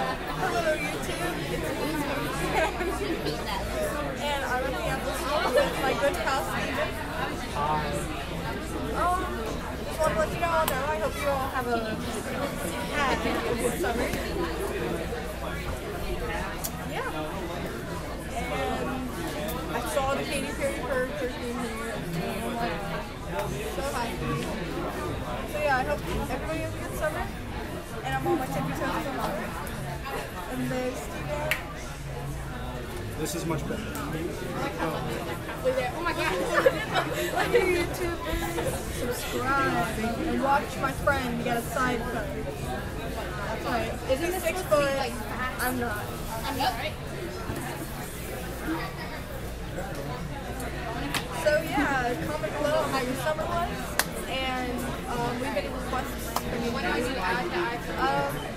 Hello YouTube, and I'm at the Apple with my good pal Steven. Um, just want you all know, I hope you all have a good summer. Yeah. And I saw Katy Perry here, so. So yeah, I hope everybody has a good summer. And I'm on my tippy toes tomorrow. And there's Steven. This is much better. Oh my god. like YouTubers, subscribe, and watch my friend get a side cut. That's right. Is he six foot? I'm not. I'm not right. So yeah, comment below how your summer was, and um, leave any requests for me. When are you at the Um, bye.